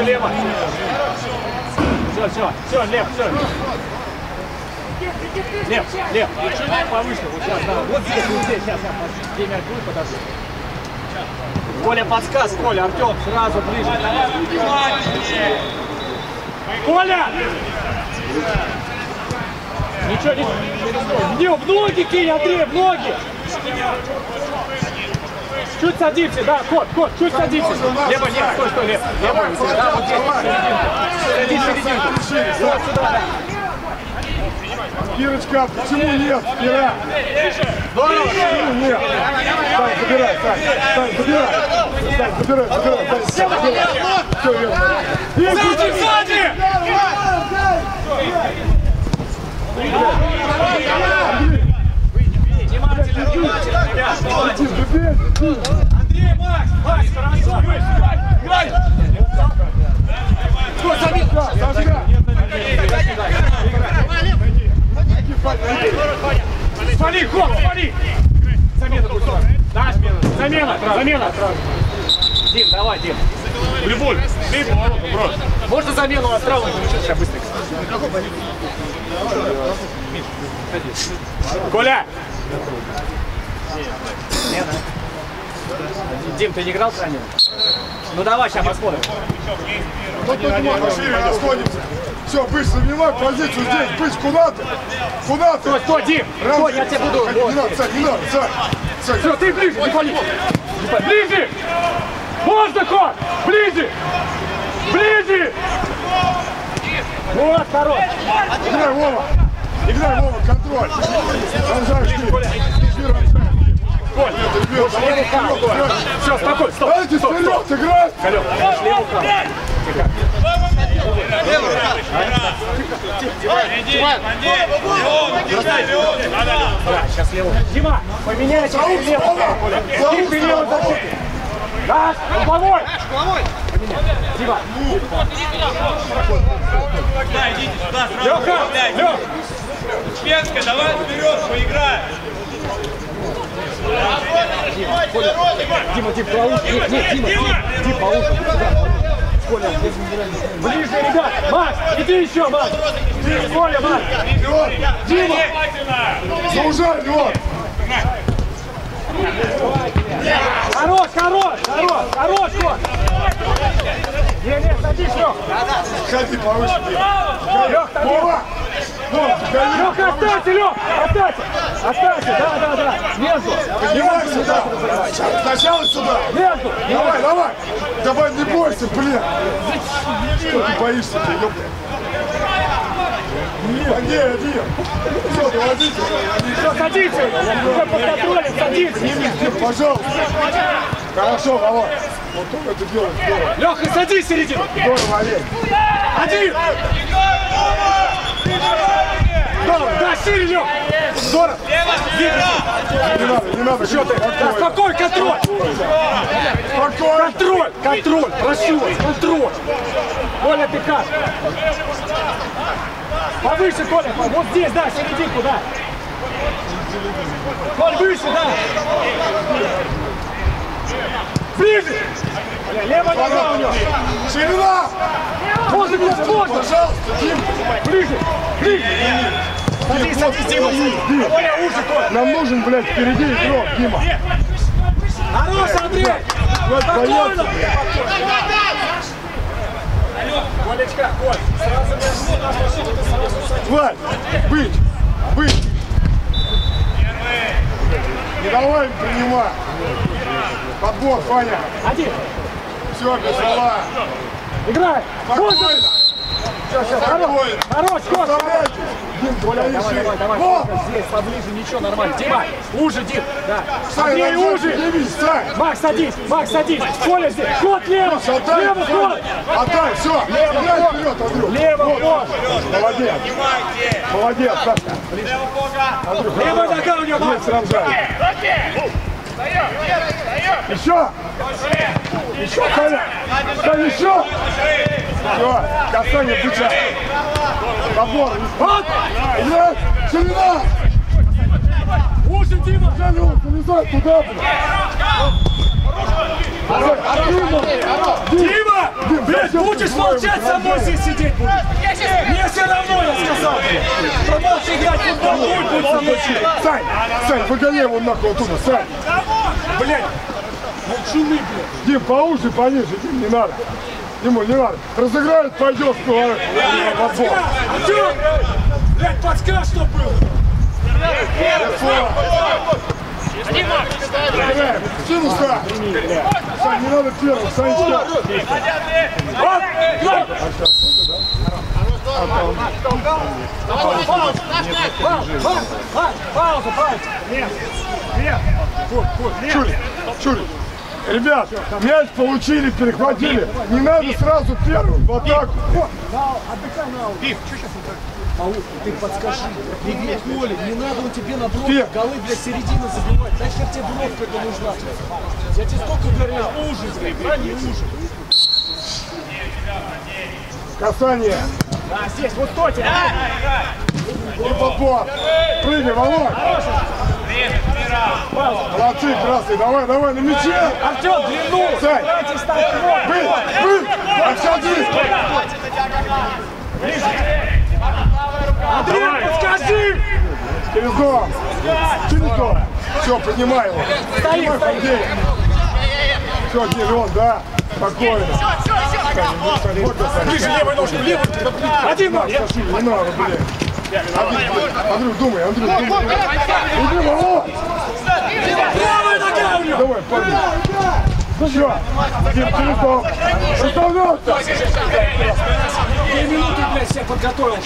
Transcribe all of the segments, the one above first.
Получше, лево. Все, все, все, лев, все. Лев, лев, чуть повыше, вот сейчас, да, вот здесь, вот здесь, сейчас, сейчас, где мяч будет, подожди. Коля, подсказ, Коля, Артем, сразу ближе. Коля! Ничего, не... Не, в ноги кинь, Андрей, в ноги! Чуть садимся, да, кот, кот, чуть садимся. Лево, нет, стой, стой, лево. Лево, да, вот здесь, серединку. Садись, серединку. Вот сюда, да. Кирочка, почему нет? Кира! Здорово. Почему нет? Сань, забирай, Сань, Сань, забирай. Сань, забирай, забирай, Сань, забирай. Все, верно. Сзади, сзади! Внимательно, внимательно, ребят, внимательно. Андрей, Макс, Макс, хорошо. Играй! Стой, забил! Сашка! Свали, хоп, свали! Замена сразу. Да, смена. Замена, замена. Дим, давай, Дим. Любовь, ты поворот, брось. Можно замену острову? Сейчас быстренько. Коля! Дим, ты не играл с ранее? Ну давай, сейчас посмотрим. Вот тут мы пошли, расходимся. Все, Пыш, занимай позицию здесь. Пыш, куда ты? Куда ты? Стой, стой, Дим! Стой, я тебя буду... Не надо, Сань, не надо, Сань. Сань, Все, ты ближе, не пали. Ближе! Можно, кот! Ближе! Ближе! Вот, хорош! играй, Вова. Играй, Вова, контроль. Ранжай. Коль. Все, спокойно, стоп. Дайте вперед, играй. Колек, камеру. Да, сейчас левую. Дима, поменяйте камеру. Дима, левую защиту. Да, угловой. Дима. Да, идите сюда, сразу Леха, управляйте. Лех. Шведка, давай вперед, поиграем. Дима, Дима, получше. Нет, нет, Дима, Дима, Дима, получше. Коля, ближе, ребят. Макс, иди еще, Макс. Дима, Коля, Макс. Дима. Заужай, Лёд. Хорош, хорош, хорош, хорош, Кот. Не, не, садись, Лех. Ходи повыше. Лех, садись. Леха, оставьте, Лех, оставьте. Оставьте, да, да, да. Между. Поднимай сюда. Сначала сюда. Между. Давай, давай. Давай, не бойся, блин. Что ты боишься-то, ёпта? Нет, нет, нет. Все, доводите. Все, садитесь. Уже под контролем, садитесь. Дим, пожалуйста. Хорошо, Вова. Вот он это делает здорово. Леха, садись в середину. Здорово, Олег. Один. Здорово, да, шире, Лех. Здорово. Не надо, не надо. Что ты? Да, спокойно, контроль. Спокойно. Контроль, контроль, прошу вас, контроль. Коля, ты как? Повыше, Коля, вот здесь, да, серединку, да. Коль, выше, да. Ближе. Бля, левая нога у него. Ширина. Можно, можно, можно. Пожалуйста, Дим. Ближе, ближе. Садись, садись, Дима. Коля, уже, Коля. Нам нужен, блядь, впереди игрок, Дима. Хорош, Андрей. Спокойно. Колечка, Коль, сразу. Вань, быть, быть. Не давай принимай. Подбор, Фаня. Один. Все, без. Играй. Спокойно. Все, все, хорош. Хорош, Кош. Оставляйтесь. Дим, твоя давай, давай, давай. Вот. Здесь, поближе, ничего, нормально. Дима, уже, Дим. Да. Андрей, уже. Макс, садись, Макс, садись. Коля здесь. Кот лево. Отдай, Лево, кот. Отдай, все. Играй вперед, Андрюх. Лево, кот. Молодец. Снимайте. Молодец, Сашка. Лево бога. Левая нога у него, Макс. Сражай. Еще. Еще, Саня. Саня, еще. Все, касание быча. Забор. Вот. Есть. Ширина. Уже, Дима. Вот, залезай туда. Давай, Дима. Дима! Дим, Блядь, будешь молчать, со мной здесь сидеть будешь. Мне все равно, я сказал. Можешь играть в футбол, будет, со мной сидеть. Сань, Сань, выгони его нахуй оттуда, Сань. Блядь, молчуны, блядь. Дим, поуже, пониже, Дим, не надо. Ему не надо. Разыграет, пойдет в отбор. Артем! Блядь, подскажи, что было. Играем. Сину, Сань. Не надо первым, Сань. Вот, вот. Пауза, Чули, чули. Ребят, мяч получили, перехватили. Не надо сразу первым в атаку. Ты подскажи, привет, Коля, не надо у тебя на блок голы для середины забивать. Нахер тебе бровка это нужна? Я тебе сколько говорил, ужин, блядь, не ужин. Касание. Да, здесь, вот стойте. И подбор. Прыгай, Володь. Молодцы, красный. Давай, давай, на мяче. Артем, длину. Сань. Там плотно. Быть, быть. Отходи. Андрей, подскажи. Через дом. Через дом. Все, поднимай его. Поднимай. Фандея. Все, Гелион, да. Спокойно. Ближе левой ножку, левой. Один нож. Не надо, блин. Андрюх, думай, Андрюх, думай. Иди, Володь. У него. Давай, парни. Все. Дим, через дом. Остановился. Две минуты, блядь, себя подготовил.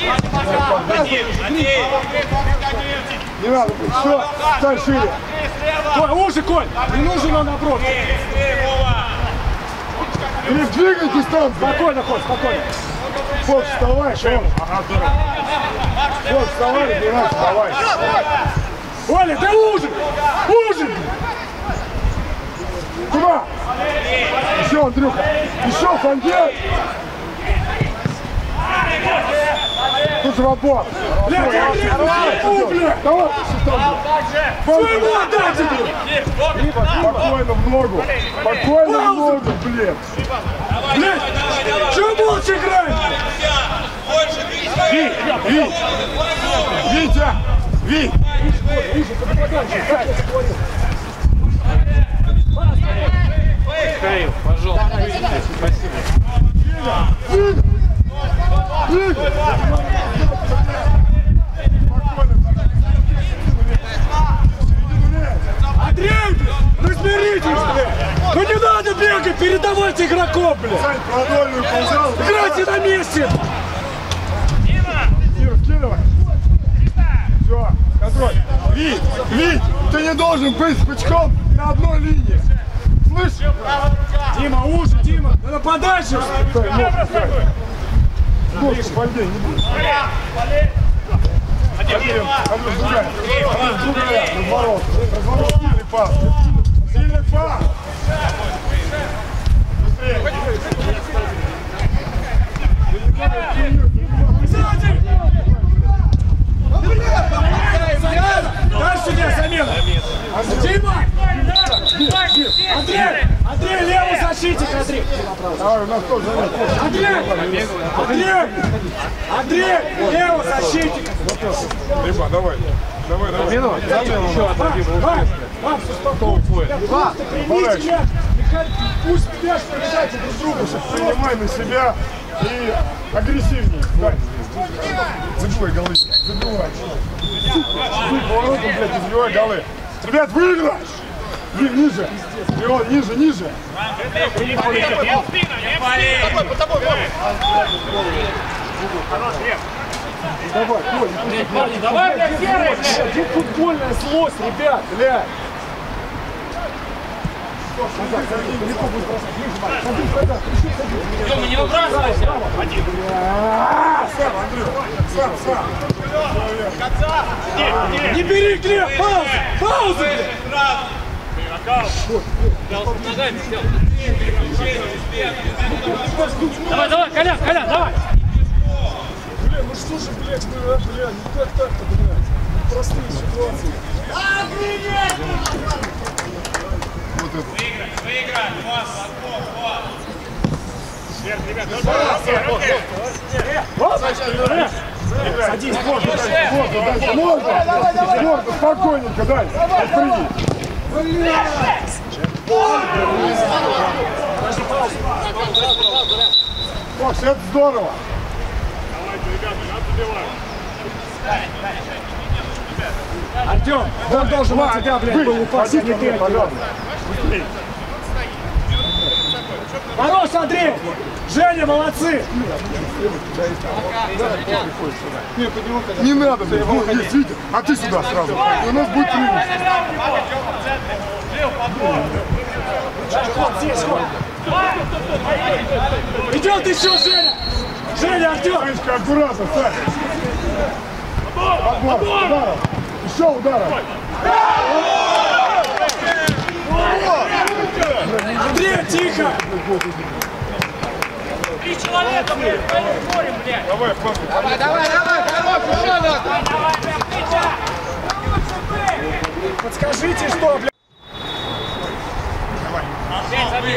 Не надо, блин. Все. Стань шире. Коль, уже, Коль. Не нужен он напротив. Или двигайтесь там. Спокойно, Коль, спокойно. Вот, вставай, что? Вот, вставай, не надо, вставай. Оля, да ужин! Ужин! Куда? Еще, Андрюха. Еще, Фандей. Тут. Блядь, ну, блядь! Давай. Своему отдайте, блядь! Спокойно в ногу. Спокойно в ногу, блин. Блядь! Чего молча? Ви, Ви, Витя, Ви. Михаил, пожалуйста, выйдите. Спасибо. Андрей! Разберитесь, блядь! Ну не надо бегать, передавайте игроков, блядь! Играйте на месте! Кира, скидывай. Все, контроль. Ви, Ви, ты не должен быть с бычком на одной линии. Слышь? Дима, уже, Дима! Надо подальше! Стой. Ногу, Фандей, не. Андрей, другая. Разворот. Разворот. Сильный пас. Сильный пас. Дальше где замена? Дима! Андрей! Андрей, левый защитник, Андрей! Давай, у нас тоже. Андрей! Андрей! Андрей! Левый защитник! Либо, давай. Давай, давай. Еще одна Макс, Макс, успокойся. Просто примите мяч. Михаил, Пусть мяч передайте друг другу. Принимай на себя и агрессивнее. Дань. Забивай голы. Забивай. Поворотом, блядь, забивай голы. Ребят, выиграть! Дим, ниже. Леон, ниже, ниже. Не Дим. Не болей! Давай, Коля. Давай, блядь, серый, блядь. Где футбольная злость, ребят? Блядь. Тёма, не выбрасывайся. Сам, Андрей. Сам, сам. Не бери, Глеб, пауза, пауза. Давай, давай, Колян, Колян, давай. Бля, ну что же, блядь, мы, а, бля, ну как так-то, блядь? Простые ситуации. Выиграть, выиграть! Вот, вот, вот! Садись, Боже. Можно, дай, можно. Можно, спокойненько, дай. Отпрыгни. Маш, это здорово. Артем, он должен от тебя, блядь, был упасть, а не ты. Хорош, Андрей! Женя, молодцы! Не надо, блин. Вот, есть, видите? А ты сюда сразу. И у нас будет прыгать. Вот здесь, вот. Идет еще, Женя! Женя, Артем! Аккуратно, Сань. Подбор, ударом. Еще ударом. Андрей, тихо! Три человека, блядь, спорим, блядь. Давай, папа. Давай, давай, блядь, крича. Подскажите, что, блядь?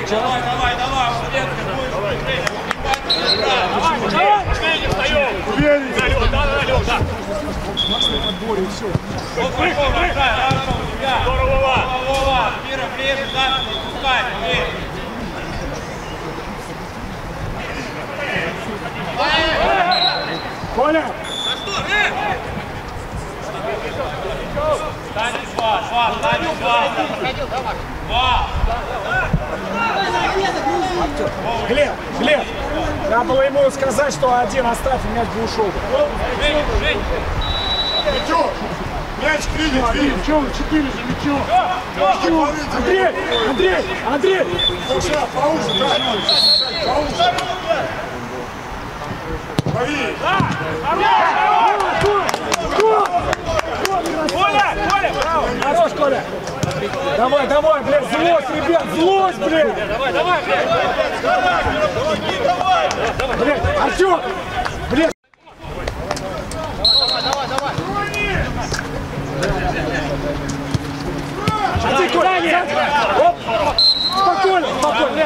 Давай, давай, давай! Молодец, давай! Давай, давай. Женя, встаем. Уверен. Алён, да, да, Алён, да. Здорово, Вова. Вова, Мира, ближе, да, пускай, ближе! Коля! Сзади два, два, сзади два! Два! Глеб, Глеб! Надо было ему сказать, что один оставь, и мяч бы ушел. Чё? Мяч видит. Че вы, четыре же, ничего. Андрей, Андрей, Андрей! Слушай, поуже, да. Поуже. Лови. Коля, Коля, браво. Хорош, Коля! Давай, давай, блядь, злость, ребят, злость, блядь! Давай, давай, блядь. Блядь, Артем! Блядь! Сзади, Коля, сзади! Оп! Спокойно, спокойно!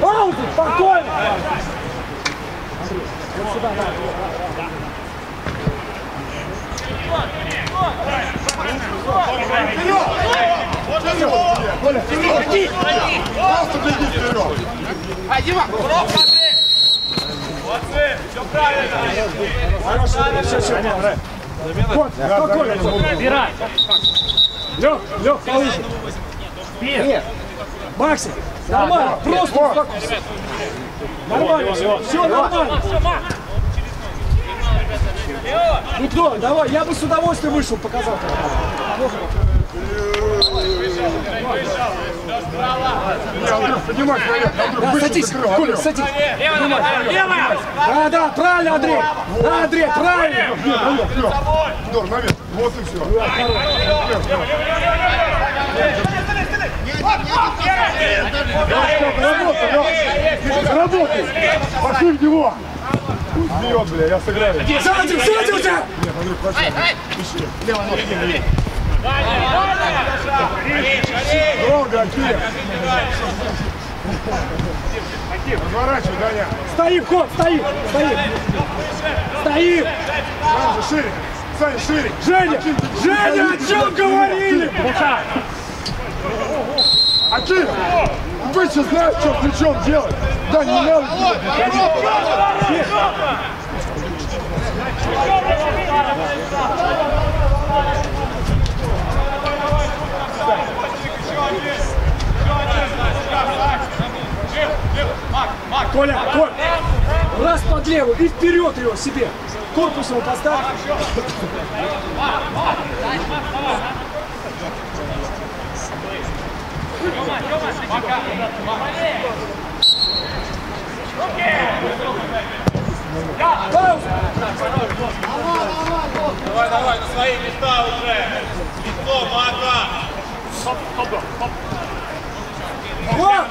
Паузу, спокойно! Коля, вперед. Просто беги вперед. Молодцы! Все правильно! Все, все, Вот, спокойно. Убирай. Лег, лег, повыше. Спи. Максим, нормально, просто спокойно. Нормально, все нормально. Ну кто, давай, я бы с удовольствием вышел, показал. Поднимай Да, садись. Коля, садись. Левая, левая. Да, да, правильно, Андрей. Да, Андрей, правильно. Дор, наверх. Вот и все. Работай. Работай. Пошли в него. Пусть бьет, бля, я сыграю. Сзади, сзади уже. Нет, Андрюх, прощай. Ищи. Левая ножка, левее. Долго, Аким. Разворачивай, Даня. Стоим, ход, стоим, стоим. Стоим. Же, шире. Сань, шире. Женя! Женя, о чем говорили? Аким, вы сейчас знаете, что плечом делать. Да, не надо. Коля, Коля! Раз под левую и вперед его себе. Корпус его поставь. Давай, давай, на свои места уже. Лицо, Мака. Вот!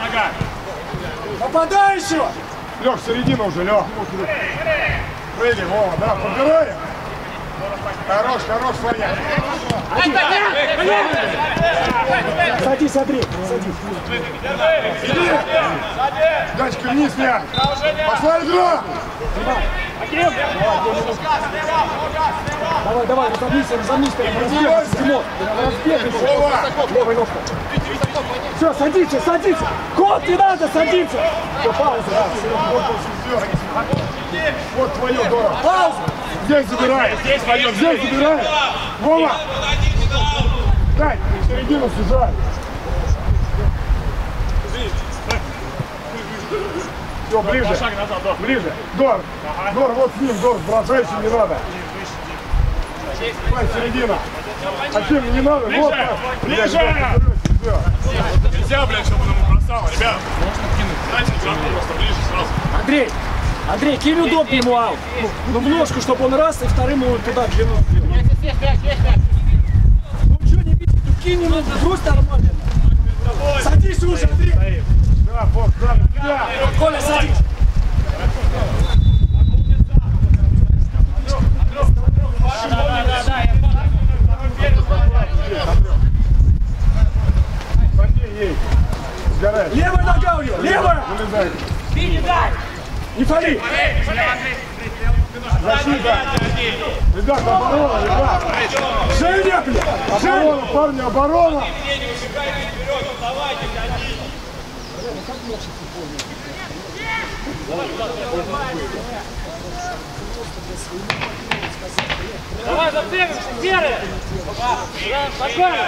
Нападающего! Лех, середина уже, Лех. Прыгай, Вова, да, подбираем. Хорош, хорош, Ваня. Садись, Андрей, садись. Дачка вниз, мяч. Пошла игра. Давай, давай, разомнись, разомнись. Вова. Левой ножкой. Все, садитесь, садитесь. Кот, не надо садиться. Все, пауза. Вот твое, здорово. Пауза. Здесь забирай. Здесь твое, здесь забирай. Вова. Дай, середину сюда. Все, ближе. Ближе. Дор. Дор, вот с ним, Дор, бросайся, не надо. Давай, середина. А чем не надо? Вот. Ближе! Нельзя, блядь, чтобы он ему бросал, ребят. Дайте игроку просто ближе сразу. Андрей, Андрей, кинь удобнее ему аут. Ну, ну, в ножку, чтобы он раз, и вторым ему туда длину. Ну что не видите, ну кинь ему, брось нормально. Садись уже, Андрей. Да, бог, да, да. Коля, садись. Левая нога у него, левая. Вылезай. Не фали. Защита. Ребята, оборона, ребят. Женя, блядь. Женя. Оборона, парни, оборона. Давай, зацепимся, серые. Спокойно.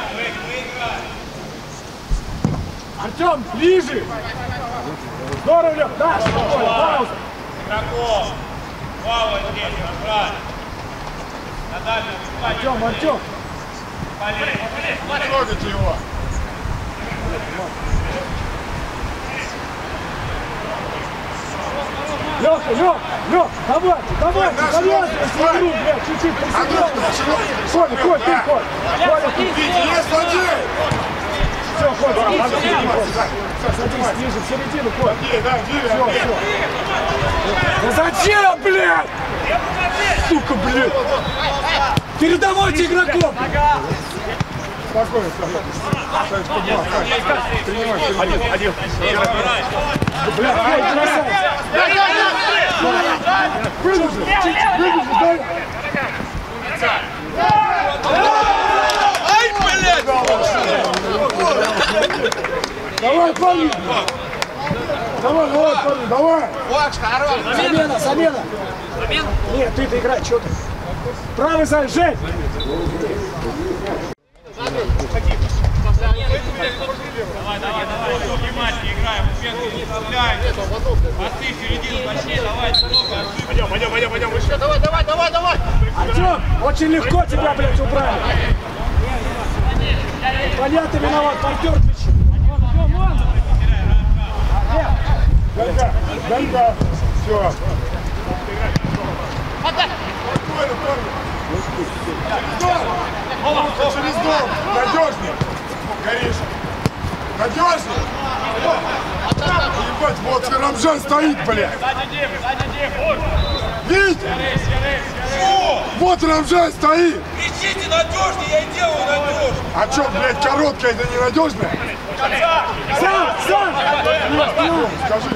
Артем, ближе. Здорово, Лев. Да, спокойно, пауза. Игроков. Вау, здесь, аккуратно. На дальнем, Артем, Артем. Не трогайте его. Леха, Лех, Лех, давай, давай, давай, игру, блядь, чуть-чуть Андрюш, присоединяй. Коля, Коля, Коль, ты, Коль. Коля, ты. Есть Сандей. Все, Коль, садись, садись, ниже, в середину, Андрей, Все, все. Да зачем, блядь? Сука, блядь. Передавайте игроков. Спокойно, спокойно. Принимай, принимай. Один. Блядь, красавец. Вылежи, вылежи, дай. Давай, парни! Давай, давай, парни, давай! Замена, замена. Нет, ты-то играй, что ты? Правый зай, Жень. Давай, давай, давай. Все внимательнее играем. Не вставляем. Посты, середину пошли. Давай. Пойдем, пойдем, пойдем, пойдем выше. Давай, давай, давай, давай. Артем, очень легко тебя, блядь, убрали. Ты виноват, партнер ключи. Данька, Данька, все. Спокойно, парни. Через дом, через дом, надежнее. Горишь. Надежнее. Ебать, вот Рамжан стоит, блядь. Видите? Вот Рамжан стоит. Ищите надежнее, я и делаю надежнее. А что, блядь, короткая, это ненадежная? Сам, сам. Скажи.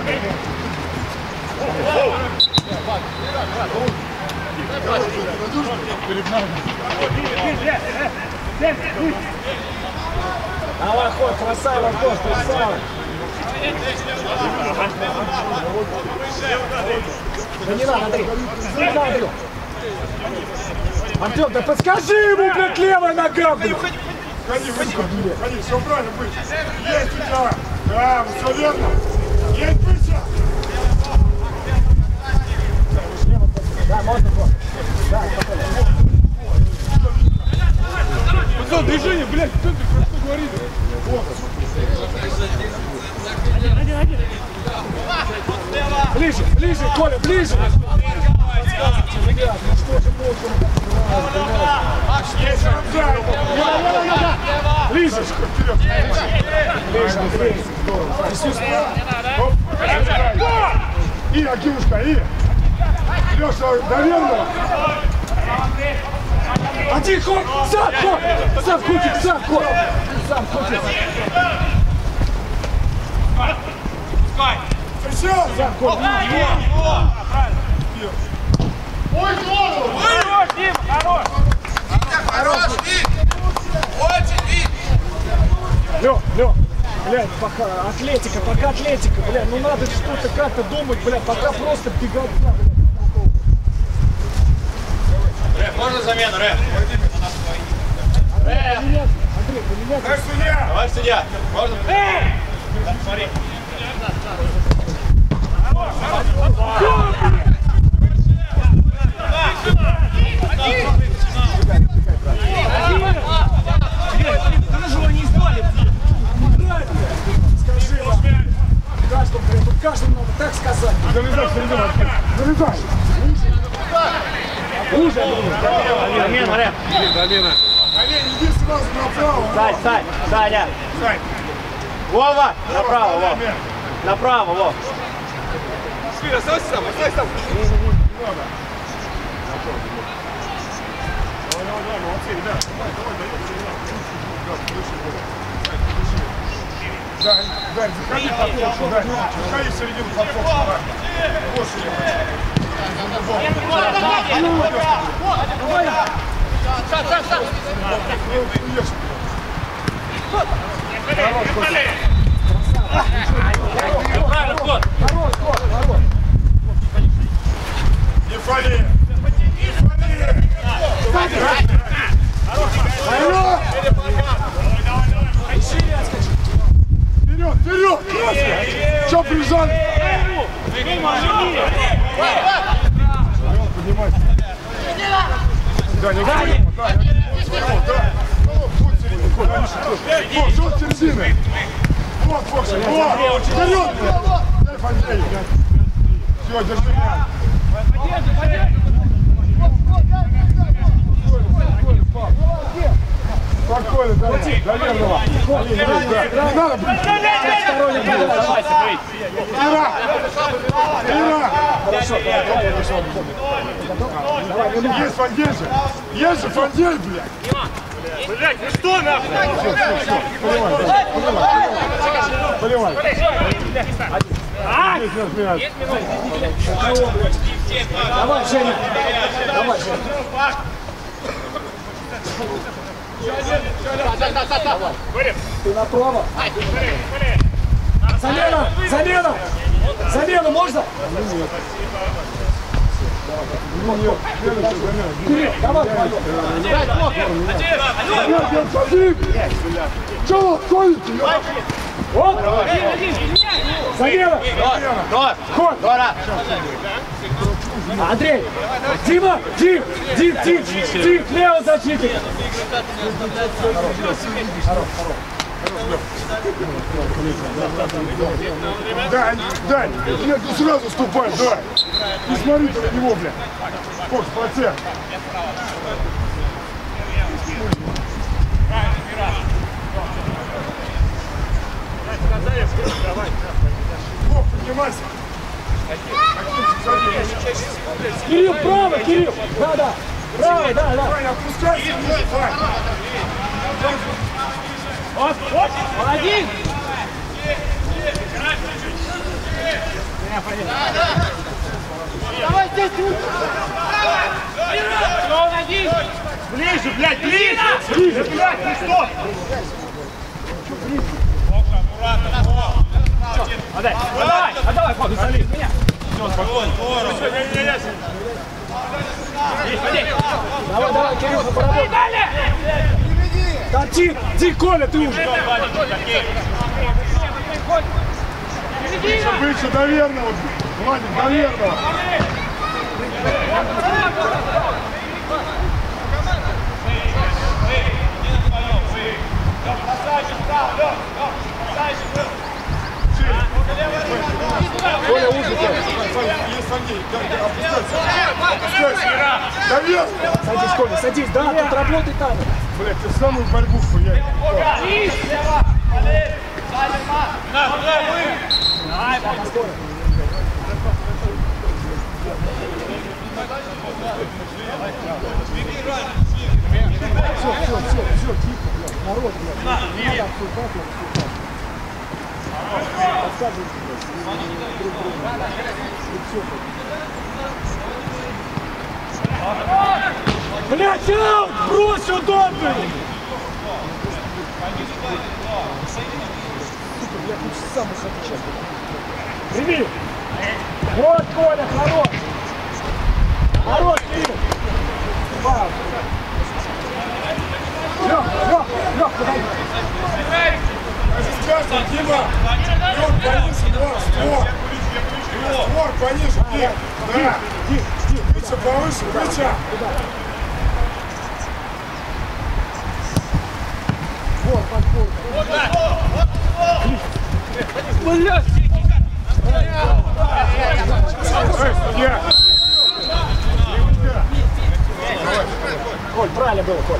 Давай, ход, красава, ход, красава. Да не надо, Андрей. Не надо, Андрей. Артем, да подскажи ему, блядь, левая нога, блядь. Ходи, ходи, ходи, все правильно, быть. Есть у тебя. Да, все верно. Есть выше. Да, можно, можно. Да, спокойно. Пацан, движение, блядь, кто ты про что говорит? Ближе, ближе, Коля, ближе. Ближе. Вперед. Ближе, Андрей. Оп. И, Акимушка, и. Леша, доверно. Один ход, сам ход, сам кутик, сам ход. Сам кутик. Сейчас. Сам ход. Ой, здорово. Хорош, Дим, хорош! Хорош, Вик! Очень, Вик! Лё, Лё, блядь, пока атлетика, пока атлетика, блядь, ну надо что-то как-то думать, блядь, пока просто бегать, блядь. Рэп, можно замену, Рэп? Поменять, Андрей, поменять. Как судья. Давай, судья. Можно? Так, смотри. Скажи, блядь, каждому, надо так сказать. Залезай. Залезай. Уже, Андрей. Замена, Рэп. Олень, иди сразу направо. Сань, Сань, Саня. Сань. Вова, направо, Вова. Направо, Вова. Оставайся там, оставайся там! Дань, Дань, заходи подкопку, Дань. Заходи в середину подкопку, Дань. Больше не Правильно, ход! Хорош, ход, хорош. Не фали! Не фали! Вперед, вперед! Че прижали? Поднимайся. Да, не Даня. Да. Середина, вот, Миша, вот. Вот, вот. Вперед! Дай. Все, держи мяч. Спокойно, Даня. Доверного. Не надо, блин. Ира! Ира! Есть фандель же! Есть же фандель, блядь! Блядь, ну что нахуй? Поливай! А! Есть минут, минут. Давай, Женя. Давай, Женя. Ты направо. Замена! Замена! Замена можно? Давай. Нет, нет, садись! Чего отходите? Вот. Замена! Ход! Андрей! Дима! Дим! Дим, Дим! Дим, левый защитник! Дань, Дань, нет, ты сразу ступай, давай. Не смотри на него, блядь. Фокс, процент. Фок, поднимайся. Кирилл, право, Кирилл! Да, да! Право, да, да! Опускайся вниз, Вань. Один! Давай здесь! Ближе, блядь, ближе! Ближе, блядь, ты что? Отдай, отдавай, отдавай, Фок, залез меня. Все, спокойно. Есть, ходи. Давай, давай, Кирюха, поработай. Да, Тик, Тик, Коля, ты уже. Выше до верного. Владик, до верного. Коля, уже там. Есть Андрей. Да, да, опускайся. Садись, Коля, садись. Да, тут работай там. Блядь, ты самую борьбу хуяй. Все, все, все, все, тихо, блядь. Народ, блядь. Надо обсуждать, блядь, блядь, друг другу. И все. Блядь, аут! Брось блядь! Сука, блядь, лучше сам сейчас, блядь. Прими! Вот, Коля, хорош! Хорош, Кирилл! Вау! Лёх, Лёх, Лёх, подойди! Скажем, Дима, Лёг, пониже, створ, створ. Створ пониже, Дим. Да. Плечо повыше, плеча. вот. Эй, судья. Коль, правильно было, Коль.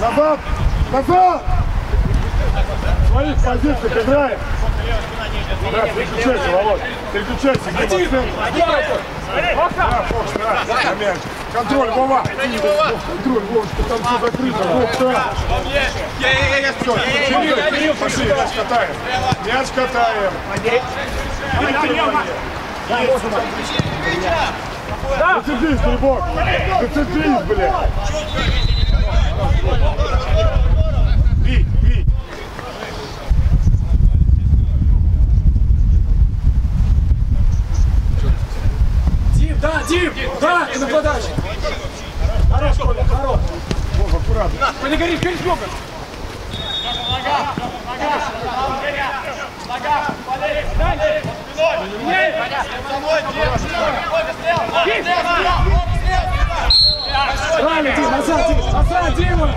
Назад! Назад! Своих позициях играем! Да, переключайся, Володь! Переключайся, Дима! Да, Фокс, да, мяч! Контроль, Вова! Контроль, Вовочка, там все закрыто! Вот так! Все, Кирилл, пошли, мяч катаем! Мяч катаем! Зацепись, Грибок! Зацепись, блядь! Вить, Вить! Дим, да, Дим, да, ты нападаешь. Хорош, Коля, хорош. Вов, аккуратно! Ты не гори, гори с боком. Правильно, Дим, назад, Дим, назад, Дима.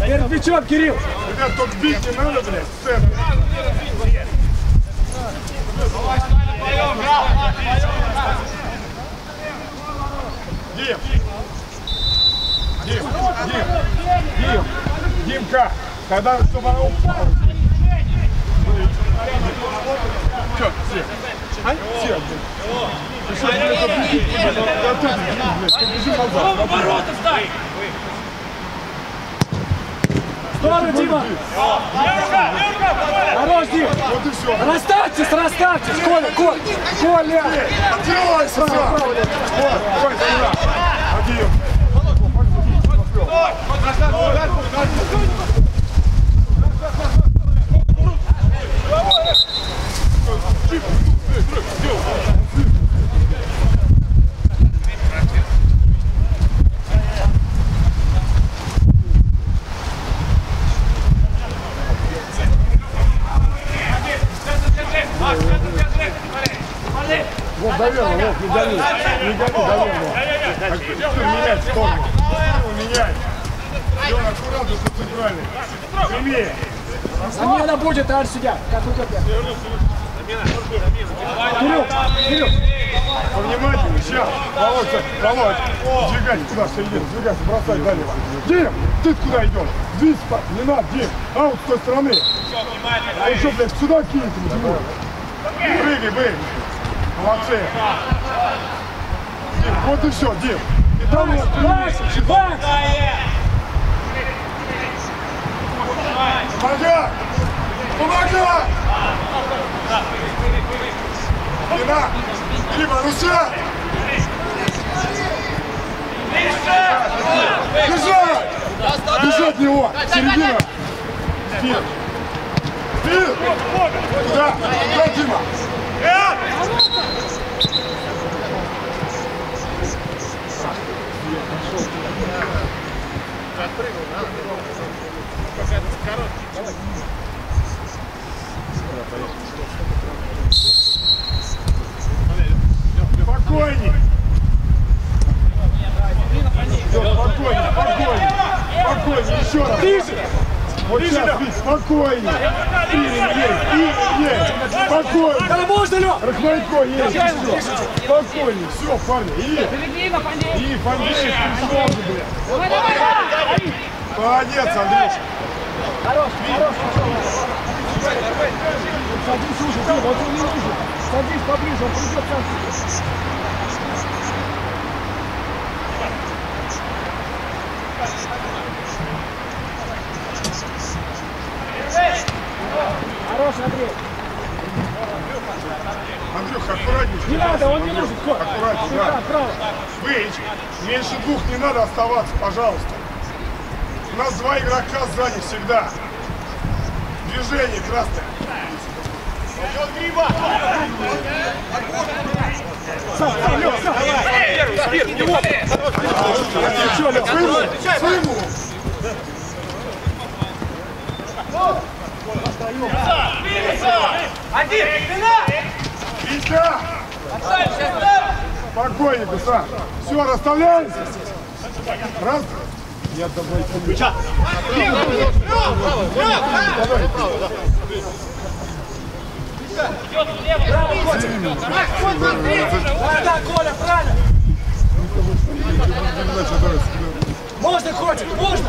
Перед мячом, Кирилл. Ребят, тут бить не надо, блядь, в центр! Дим! Дим! Дим! Дим! Димка! Когда чтобы он упал. Чё, все? А? Все, блядь. Назад. Ворота стай! Здорово, Дима. Хорош, Дим. Вот и все. Расставьтесь, расставьтесь. Коля, Коля, Коля. Отделайся сам! Вот, давай, сюда! Один! Вов, доверно, Вов, не гони. Не гони, доверно. Так, ты менять сторону. Ну, меняй. Лён, аккуратно, тут центральный. Прямее. Замена будет, товарищ судья. Как идет? Кирилл, Кирилл. Повнимательнее, сейчас. Володя, Володь, сдвигайся туда, в середину, сдвигайся, бросай дальнего. Дим, ты куда идешь? Па- не надо, Дим, аут с той стороны. Он что, блядь, сюда ему, Тимур? Прыгай, прыгай. Молодцы. Дим, вот и все, Дим. И там вот, Бак! помогай! Помогай! Спина! Дима, ну сядь! Бежать! Бежать в него! Середина! Вперед! Вперед! Туда! Туда, Дима! Спокойней! Всё, Спокойней, спокойней! Спокойней, еще раз! Ближе! Вот сейчас, Вить, спокойней! Ирин есть, Ирин есть! Спокойно! Да можно, Лёх! Рахмайко есть! Всё. Спокойней, все, парни! И, и ты сложно, блядь! Молодец, Андрюша! Хорош, хорош, Садись уже, Дима, вот он не нужен. Садись поближе, он придет сам. Хорош, Андрей. Андрюха, аккуратнее! Не надо, он не нужен. Аккуратнее, да. право. Выйдь. Меньше двух не надо оставаться, пожалуйста. У нас два игрока сзади всегда. Движение красное. Сам, сам, Лёх, сам. Своему, своему. Один! Витя! Спокойненько, Саш. Все, расставляемся. Раз. Я давай Быча. Да, да, Коля, правильно. Можно, котик, можно.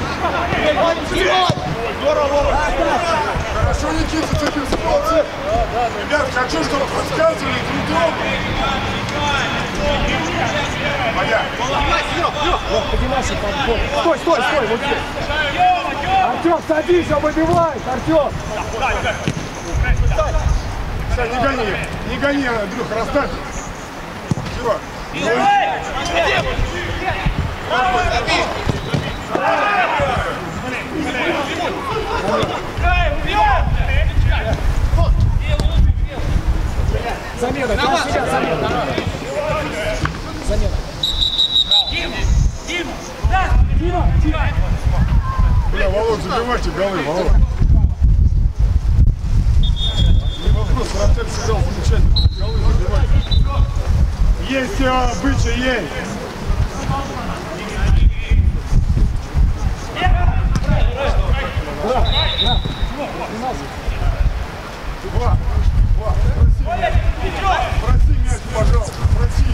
Хорошо, Никита, с этим ситуацией. Ребят, хочу, чтобы подсказывали друг другу. Поднимайся. Стой, стой, стой, вот здесь. Артем, садись, обобивай, Артем. Все, не гони, не гони, Андрюха, расставь. Все. Замена, для себя замена. Замена. Дима, Дима. Бля, Володь, забивайте голы, Володь. Не вопрос, Ротель сыграл замечательно. Голы забивайте. Есть быча, есть. Два, два, проси. Проси мяч, пожалуйста, проси.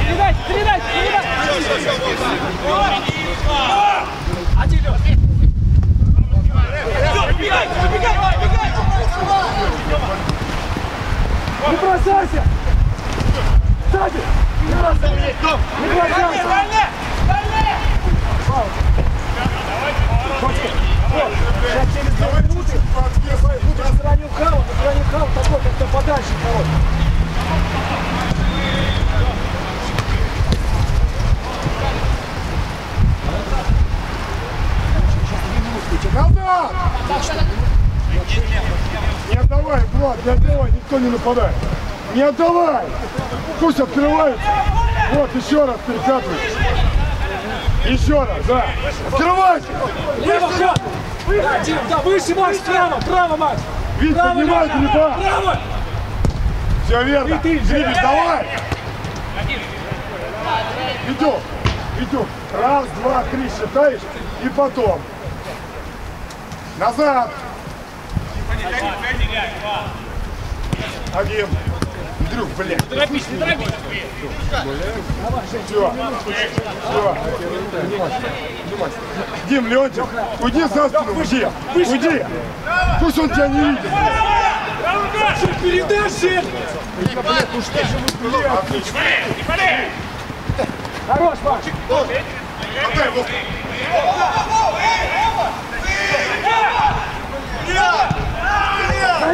Передайте, передайте, передайте. Один, Лёх. Не бросайся! Сзади! Не бросайся! Не бросайся! Котик, вот, сейчас через две минуты стороне хау, на стороне хау, такой как-то подальше, короче. Назад! Не отдавай, Влад, не отдавай, никто не нападает. Не отдавай! Пусть открывают. Вот, еще раз перекатывай. Еще раз, да. Открывайте. Лево! Да, Дим, да, выше, Макс, право, право, Макс! Право, поднимай гриба. Право! Все верно. И ты, Женя. давай. Витек, Витек, раз, два, три считаешь и потом. Назад. Один. Андрюх, блядь. Торопись, не торопись. Все. Все. Дим, Леонтьев, уйди за спину, уйди. Уйди. Пусть он тебя не видит. Передачи! Отлично. Хорош, Макс! Отдай его.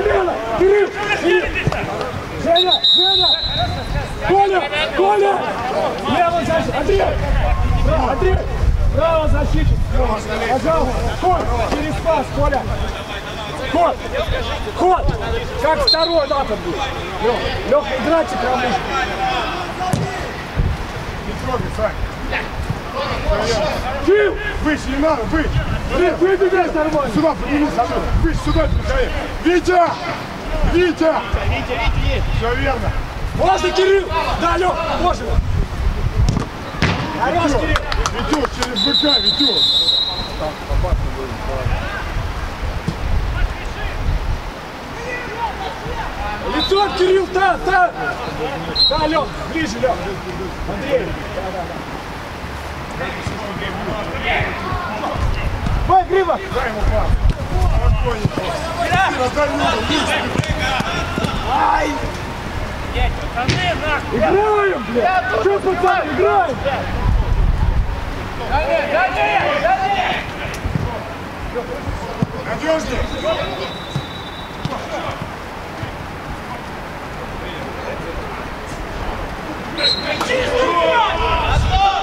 Замена! Кирилл! Кирилл! Женя! Женя! Коля! Коля! Лево защитник! Андрей! Андрей! Право защитник! Пожалуйста! Коль! Через пас, Коля! Ход! Ход! Как второй напад будет! Лех, Лех, играйте прямо. Не трогай, Сань. Кирилл! Выше, не надо, выше. Ты выбегай нормально! Сюда, поднимись, Андрюх. Выше, сюда, Михаил. Витя! Витя! Все верно. Можно, Кирилл! Да, Лех, можно! Хорош, Кирилл! Витюк, через БК, Витюк. Лицом, Кирилл, да, да! Да, Лех, ближе, Лех! Андрей! Бай, Гриба! Дай ему пас. Играем, блядь! Что, пацан, играем! Надежнее. Спокойно!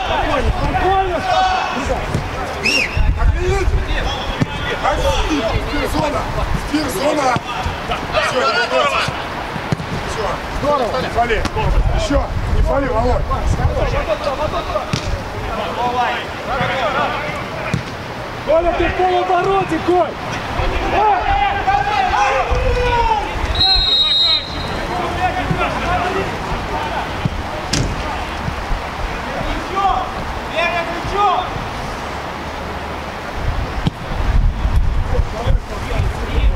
Отмените. Персона. Персона. Все, не бойся. Все. Здорово! Не фали. Еще. Не фали, Володь. Коля, ты в полуобороте, Коль! Коль!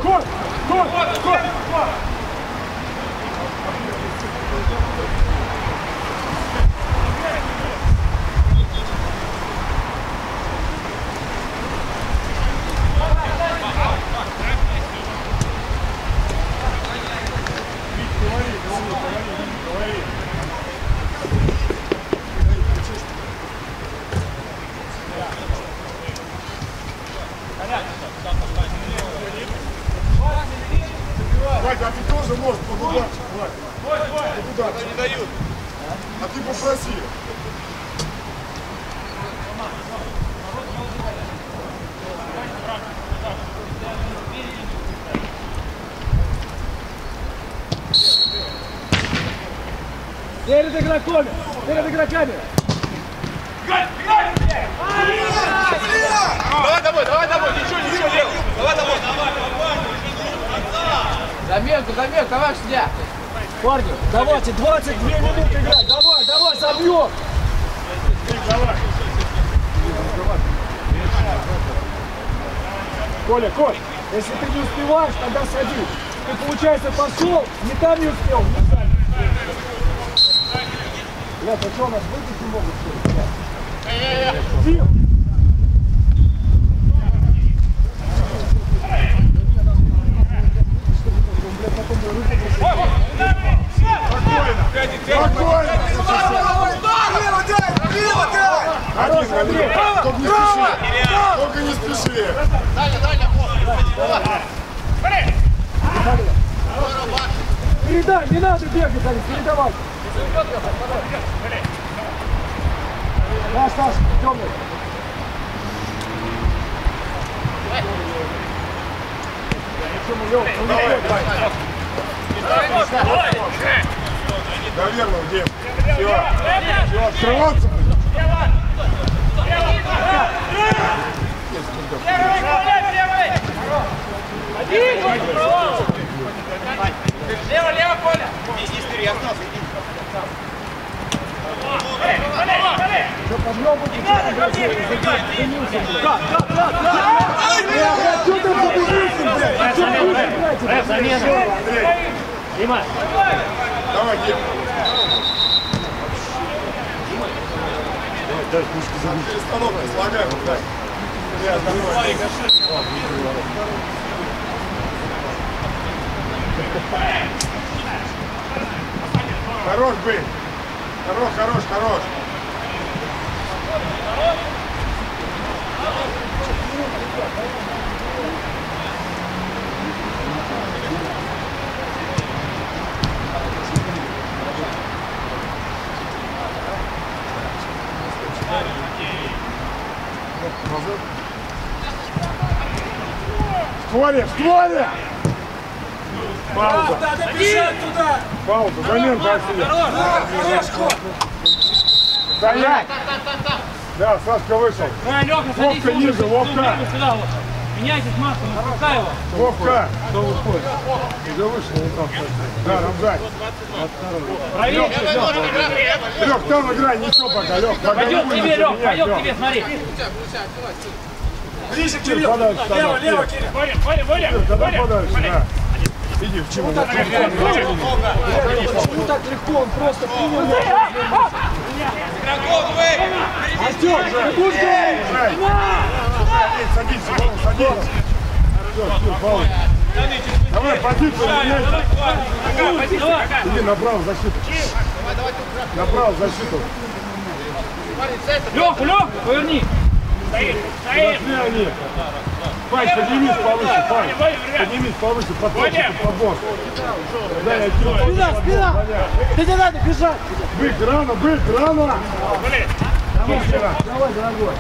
Коль! Коль! Вадя, а ты тоже можешь погулять. Погулять. Не дают. А ты попроси. Перед игроками! Перед игроками! Давай домой, давай домой, ничего, ничего делай. Давай домой. Заменку, заменку, товарищ судья. Парни, давайте 22 минуты играть! Давай, давай, забьем! Коля, Коль, если ты не успеваешь, тогда садись. Ты, получается, пошел, не там не успел, не там. Блядь, а что, нас выйти не могут, что ли? блядь? Дим! Спокойно. Один, Андрей. Только не спеши. Не спеши. Передай, не надо бегать, Алекс, передавай. Саш, Саш, темный. До верного, Дим. Все, все, открываться. Лево, лево, Коля! Что там забежишься, блядь? Что ты будешь Рэп, замена. Дима, Давай, Дим. Перестановка, слагаем. да. Я давай. Хорош быть. Хорош, хорош, хорош. В стволе, в стволе! Пауза. Надо бежать туда! Пауза, заменка отсюда. Хорош! Стоять! Да, Сашка вышел. Леха, садись. Вовка ниже, Вовка. Сюда вот. Меняйтесь массу, напускай его. Вовка! Кто выходит? Уже вышел, он там. Да, Рамзай. Проверь. Лех, там играй, ничего пока, Лех, пока не Пойдем к будем тебе, Лех, менять, пойдем к Лех. тебе, смотри. Ближе, Кирилл! Лево, лево, Кирилл! Боря, Боря, Тогда Боря. подальше, да. Иди, в чему? Ну так легко, он просто принял. Игроков вы! Артем, ты будешь говорить? Садись, садись, садись. Давай, позицию меняй. Иди направо защиту. Направо защиту. Леху, Леху, поверни. Стоит, стоит. Пань, поднимись повыше, Пань. Поднимись повыше, под Бодя. под бок. Да, я кину. Спина, спина! Ты не надо бежать! Быть рано, быть рано. Блин. Давай. Давай, дорогой!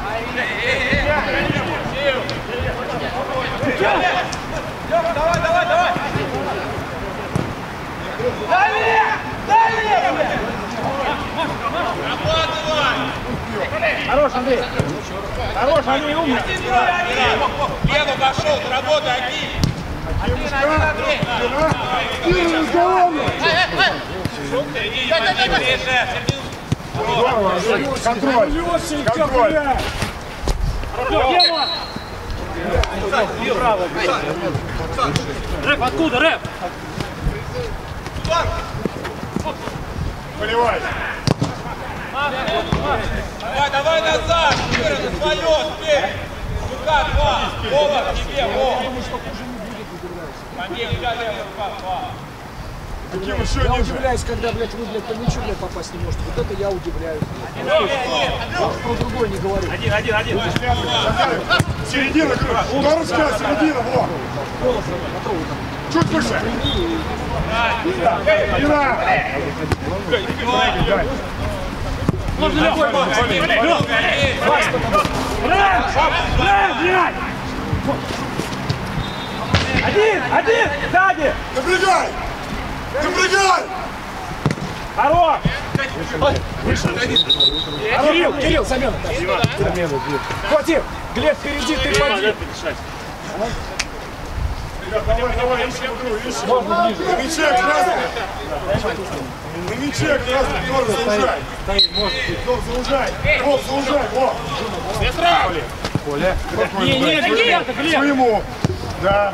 Хорош, Андрей. Хорош, Андрей, умный. Леву пошел, работай, Аки! Кира, разговаривай. Здорово, Контроль. Лешенька, Контроль. блядь! Рэп, откуда, рэп? Поливай. Давай, давай назад! Кира, на свое, теперь! Рука, два! Вова, тебе, Вова! Тебя левая рука, два! Каким еще Я ниже? удивляюсь, когда, блядь, вы, блядь, по мячу, блядь, попасть не можете. Вот это я удивляюсь. Я про другой не говорю. Один, один, один. Середина, Дорожка, середина, вот. Чуть выше. Ира. Дай. Можно любой бок. Блин. Рэп, рэп, блядь. Один, один, сзади. Напрягай. Напрягай. Хорош. Кирилл, Кирилл, замена. Хватит! Глеб, впереди, ты поди. Давай, давай, ищи игру, ищи. На мяче красный. На мяче красный, Тор, заужай. Тор, заужай. Вов, заужай, Вов. Коля. Не, не, Глеб, Глеб. Своему. Да.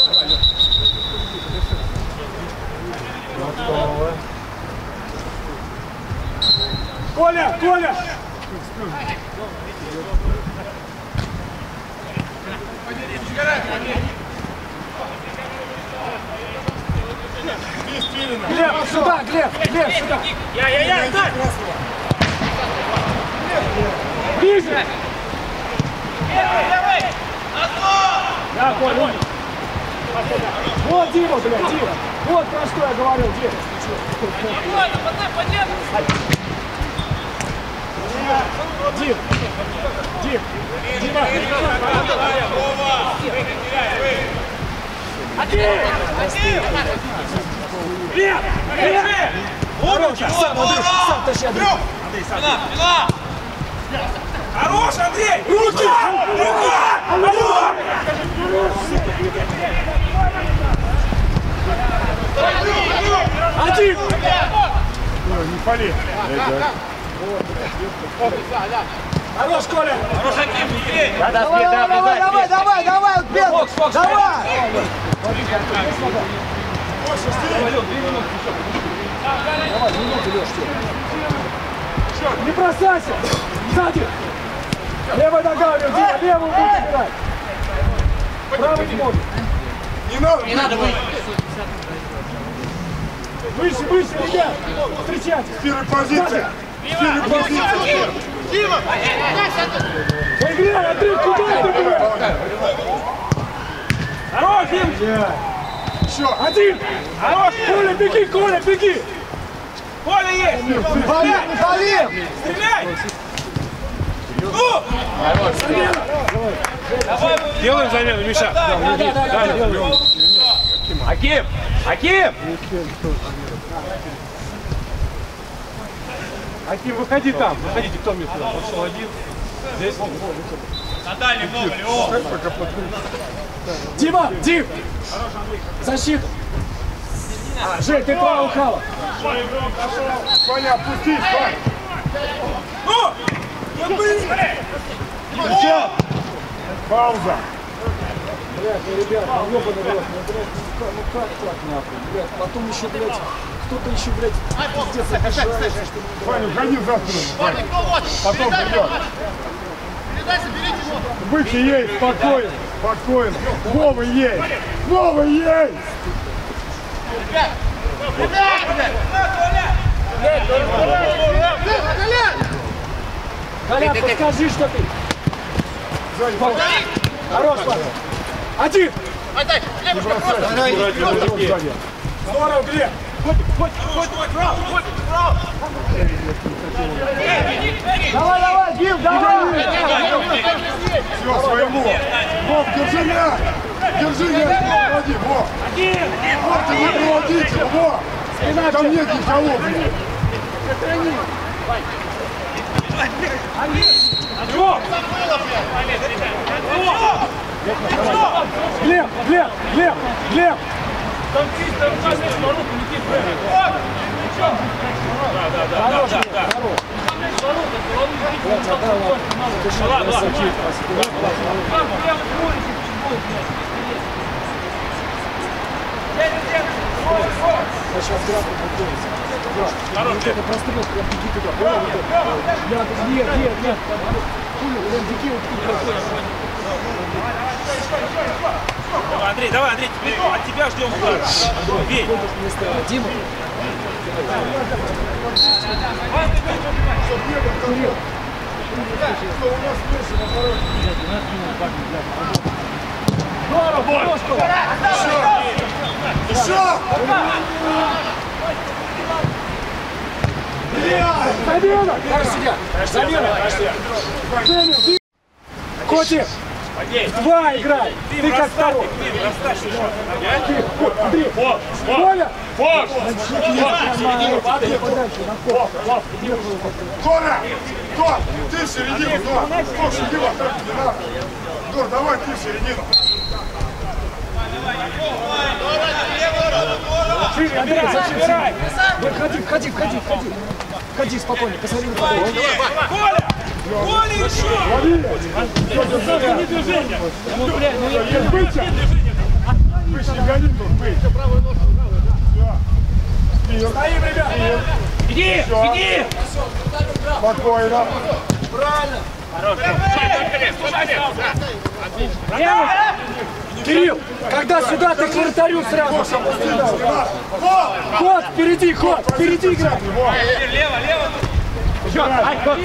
рэп. Коля, Коля! Глеб, сюда, Глеб, Глеб, сюда. Я, я, я, стой. ближе! Да, Коль, умник. Вот Дима, блядь, Дима. Вот про что я говорил, Дима. Дим, Дим, Дима. Один! Вверх! Вверх! Хорош, сам, Андрей, сам тащи, Андрей. Хорош, Андрей! Руки! Алло! Один! Не пали. Хорош, Коля! Хорош, Аким, быстрее! Давай, давай, давай, давай, давай, давай, Бен, давай! Не бросайся! Сзади! Левая нога, Лев, Дима, левую будет играть! Правый не может! Не надо. Не надо Выше, выше, ребят! Встречайте! Первая позиция. Первая позиция. Поиграй, Андрей, куда ты, блядь? Хорош, Дим! Еще. Один! Хорош! Коля, беги, Коля, беги! Коля есть! Пали, пали! Стреляй! Ну! Делаем замену, Миша. Аким! Аким! Аким, выходи там. Выходите, кто мне туда? Пошел один. Здесь. Наталья, много, Лео. Дима, Дим! Защита! А, Жень, ты право ухала! Ваня, опустись. Ну! Ну, блин! Пауза. Блядь, ну, ребят, ну ёбаный рот, ну, блядь, ну как, ну как так, нахуй, блядь, потом еще, блядь, кто-то еще, блядь, пиздец обижает, что Ваня, уходи за спину. Ваня. Потом придет. Бычи есть, спокойно, спокойно. Вова есть, Вова есть. Коля, подскажи, что ты. Хорош, Паша. Один. Здорово, Глеб. Давай, давай, Дим, давай. Все, своему. Вов, держи мяч. Держи мяч, проводи, Вов. Вов, ты не проводите, Вов. Там нет никого, блин. Глеб, Глеб, Глеб, Глеб. Сейчас график будет Это прострел, прям беги туда. Вот Нет, нет, нет. Понял, прям беги вот туда. Андрей, давай, Андрей, теперь от тебя ждем удара. Бей! Димы. Здорово, Бошко! Еще. Замена! Замена! Замена! Ты- Котик! Два играй! Ты как второй! Андрей! Коля! Фош! Тора! Тор, ты в середину, Тор. Тор, иди в надо. Тор, давай ты в середину. Андрей? Вот Входи, входи, входи, входи! Входи спокойно, посмотри на подачу. Коля! Коля еще! Быча! Быч, не гони тут, быч. Все. Стоим, ребят! Иди! Иди! Спокойно. Кирилл, когда сюда, ты к вратарю сразу. Ход, впереди, ход, впереди играй. Лево, лево! Ай, ход.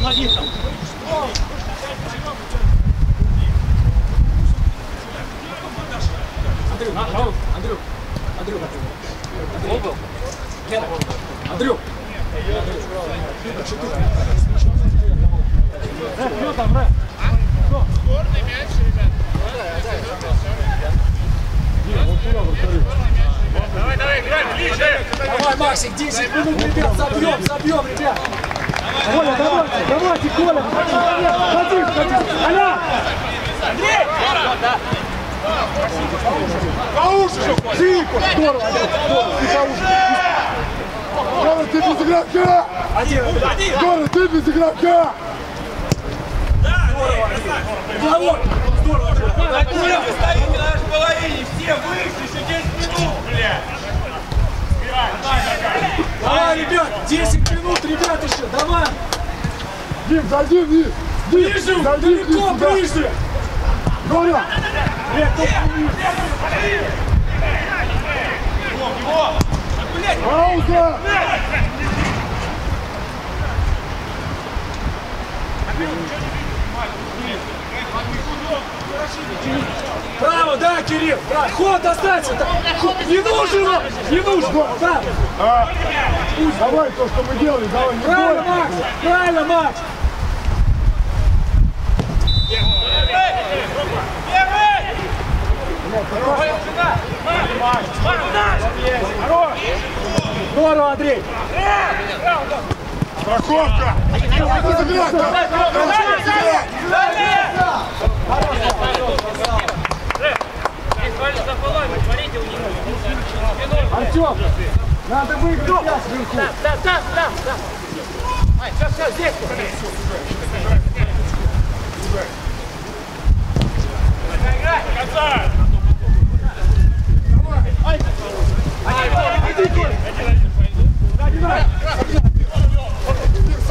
Молодец там. Андрю, на, Раул, Андрю, Андрю, Андрю, был? Лена, Давай, давай, играй, ближе! Давай, Максик, 10 минут, ребят, забьем, забьем, ребят. Коля, давайте, давайте, Коля. Ходи, ходи. Аля! Поуже! Тихо! Здорово, Андрей, здорово, ты поуже. Здорово, ты без игрока! Здорово, ты без игрока! Головой. Здорово. Зачем вы стоите на нашей половине? Все ребят, еще, давай. Дим, зайди! Дим, Ближе, зайди далеко, сюда. ближе. Здорово! Пауза! Право, да, Кирилл, право. Ход. Ход. Не нужен, он, не нужен. Да. А, давай то, что мы делали, давай, не Правильно. Макс, правильно, Макс. Здорово, Андрей. Страховка! Давай! Артем, надо выиграть мяч вверху. Да, да, да, да, да. Ай, все, все, здесь. Конца! Садись! Садись! Выбей мяч,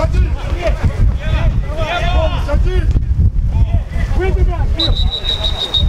Кирилл. Что,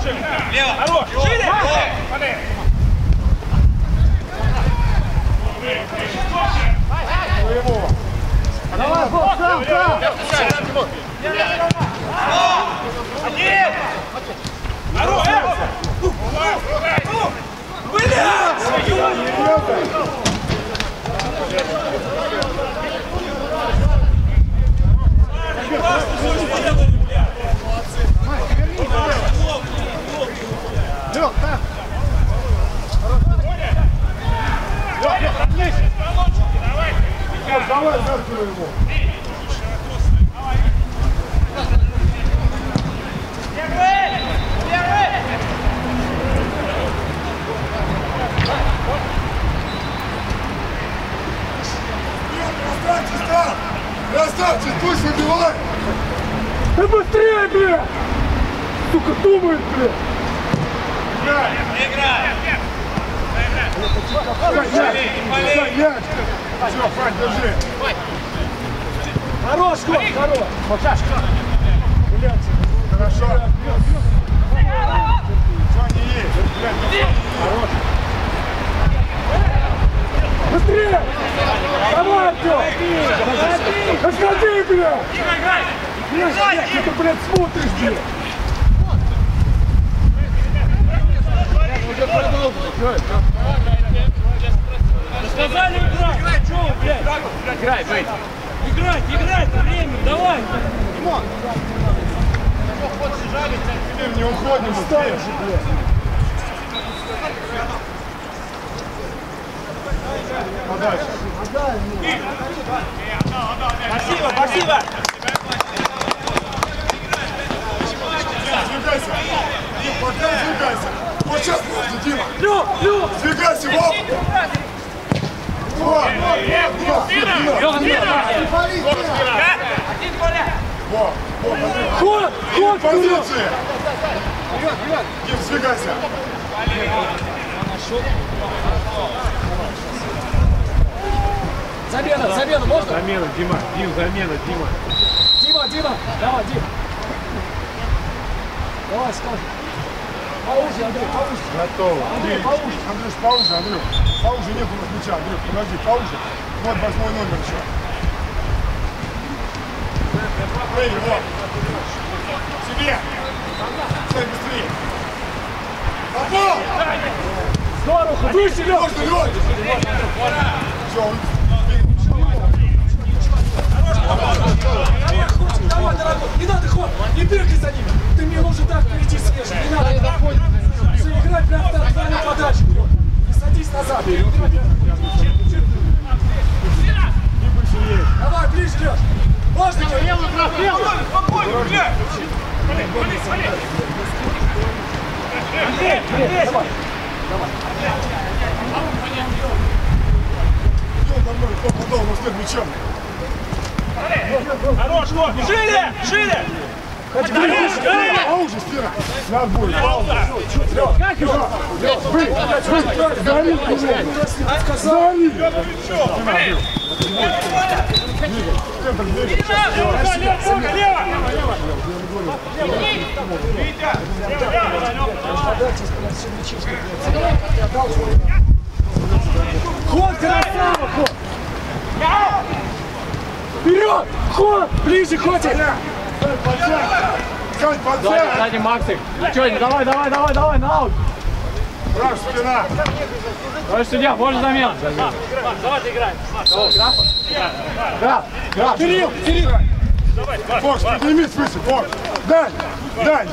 Хорош! Шире! Давай, Бог, сам, сам! Хорош! Лёх, Лёх, давай, закидывай его! Расставьтесь, пусть выбивай! Да быстрее, бля! Сука, думает, бля! Дай мяч! Все, Фань, держи! Хорош, Коль, хорош. Хорошо! Все, не есть! Блядь, Хорош! Быстрее! Давай, Артем! Расходи, бля! Блядь, что ты, блядь, смотришь, бля? Сказали играть! Играй, что вы, блядь? Играй! Играй! играть, играть, время, давай. Дим, не уходим, быстрее. Подальше. Спасибо, спасибо. Сдвигайся. Пока сдвигайся. Вот сейчас можно, Дима. Сдвигайся, Вов. Вот, вот, вот, вот, Ход, ход, позиции. Дим, сдвигайся. Замена, замена, можно? Замена, Дима, Дим, замена, Дима. Дима, Дима, давай, Дим. Давай, скажи. Поуже, Андрей, поуже. Готово. Андрей, поуже. Андрюш, поуже, Андрюш. Поуже, нет у нас мяча, Андрюш, подожди, поуже. Вот восьмой номер еще. Эй, вот. Себе. Стой быстрее. Попал! Здорово, выше, Лёг. Можно, Лёнь! Все, он дорогой, не надо ход, не бегай за ним. Ты мне нужен так впереди свежий, не надо. Все, играй прям так, дальше подальше. Не садись назад. Давай, ближе, Лёш. Можно, Лёш? Спокойно, блядь. Андрей, Андрей, давай. Идем домой, кто подал, нас нет мяча. Хорош, вот. Шире, шире. Пауза, Стира. Нас будет. Как его? Вы, вы, гори, Гори. Центр двигай. Ход, красава, ход. Вперед, ход, ближе, хоть. Центр. Сзади Максик. Че, давай, давай, давай, давай, на аут. Браш, спина. Давай, судья, можно замену. Давай играем. Да, да. Кирилл, Кирилл. Фокс, поднимись выше, Фокс. Дань, Дань.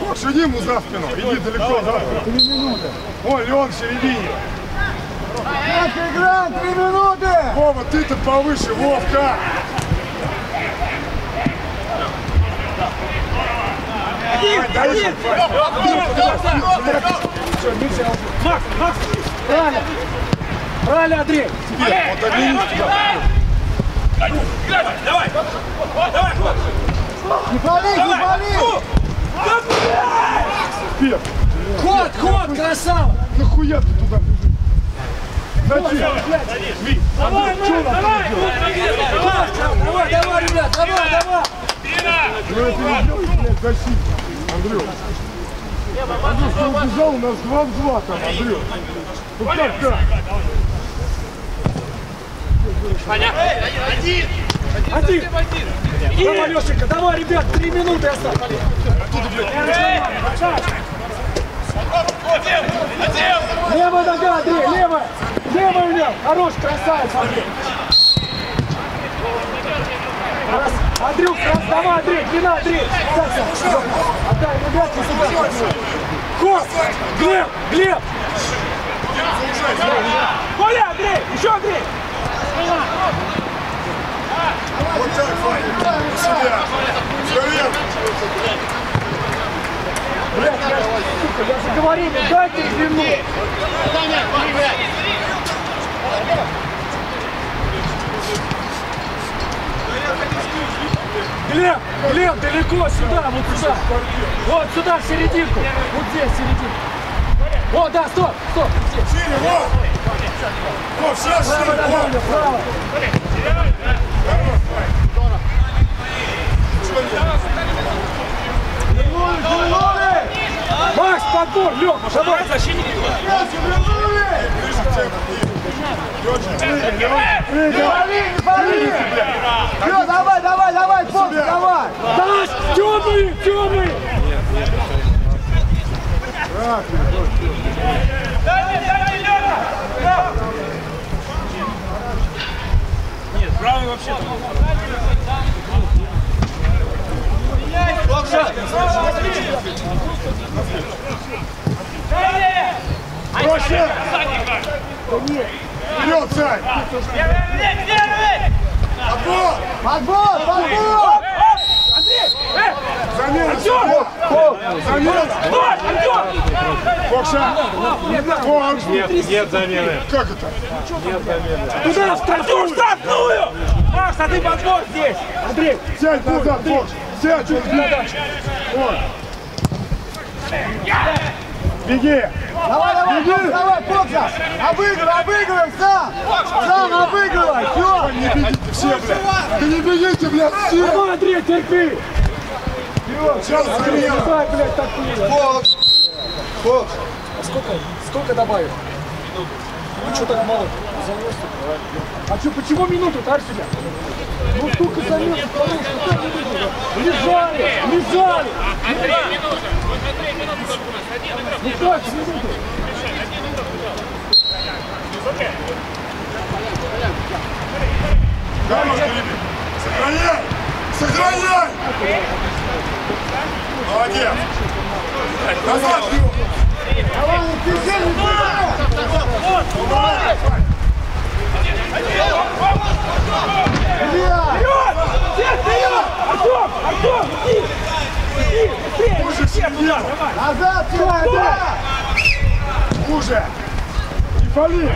Фокс, иди ему за спину. Иди далеко за спину. Ой, Леон в середине. Как игра, три минуты! Вова, ты-то повыше, Вовка. Дань, дальше. Макс, Макс. Правильно. Правильно, Андрей. Вот оглянись туда. Давай. Давай. Не пали, не пали! Ход, ход, красава. нахуя ты туда бежишь? Зачем? Давай, Макс, давай. Давай, давай, ребят, давай, давай. Вы это блядь. Андрюх. Андрюх, ты убежал, у нас 2 в 2 там, Андрюх. Ну как так? Один. Давай, Лешенька, давай, ребят, три минуты осталось. Левая нога, Андрей, левая. Левая у него. Хорош, красавец, Андрей. Андрюх, раз, давай, Андрей, длина, Андрей. Так, так. Отдай, ребят, не сюда. Ход. Глеб, Глеб. Коля, Андрей, еще Андрей. Вот так. У себя. Верно. Блядь, я, сука, я же говорил, дайте длину. Глеб, Глеб, далеко сюда, вот сюда. Вот сюда, в серединку. Вот здесь, в серединку. О, да, стоп, стоп. Шире, Вов. Вов, сейчас Право, нормально, право. Макс, подбор, Лёг, давай. Пали! Все, давай, давай, давай, Фокс, давай! Даш, темный, темный. Правый вообще. Проще! Вперед, Сань! Отбор! Подбор, подбор! Замена! Замена! Фокша! Фокс! Нет, нет замены. Как это? Туда, в Артур, штрафную! Макс, а ты подбор здесь! Андрей, Сядь назад, Фокс! Сядь, чуть Вот. Беги! Давай, давай, Фокс, давай, Фокса! Обыгрывай, обыгрывай, сам! Сам обыгрывай, все! Не бегите все, блядь! Да не бегите, блядь, все! давай, Андрей, терпи. Сейчас замена! Давай, блядь, так! Фокс! Сколько, сколько добавить? Ну что так мало? А что, почему минуту, так себя? Ну столько замен, потому что не видели? Лежали, лежали. Андрей, минута. Вот Андрей, минуту только у нас. Один игрок. Ну как, минуту? Давай, Филипп! Сохраняй! Сохраняй! Молодец! Назад! Давай, не бежи, не бежи! Илья! Артем, Артем, иди. Иди, быстрее. Хуже, Сергей! Назад, сюда! Хуже! Не фали!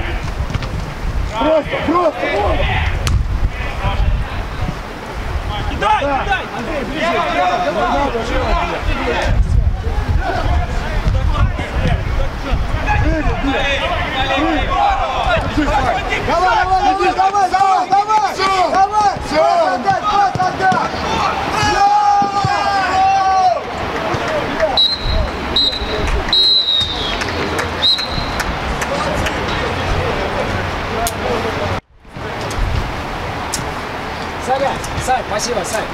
Давай, давай, давай, давай, давай, давай! Давай! Всё! Пас отдай! Саня, Сань, спасибо, Сань.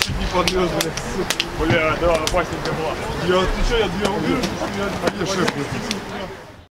Чуть не подвез, блядь. Бля, да, опасненько была. Я, ты что, я две убил? Я, где шеф?